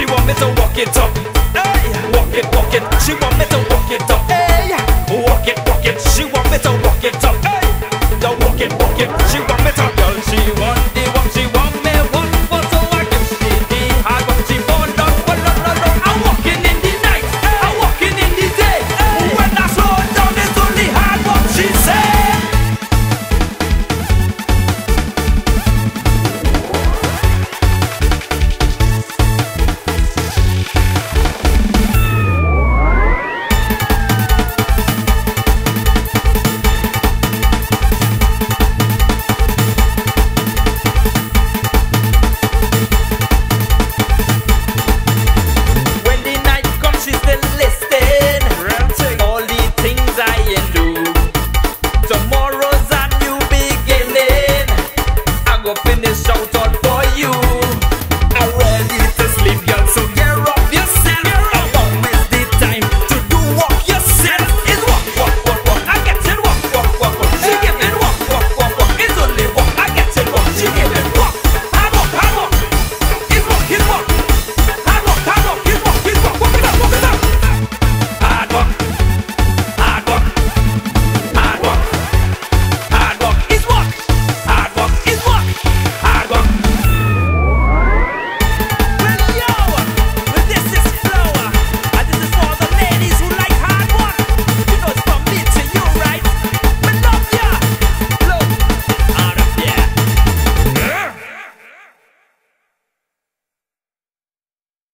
She want me to walk it up. Hey, walk it, walk it. She want me to walk it up. Hey, walk it, walk it. She want me to walk it up.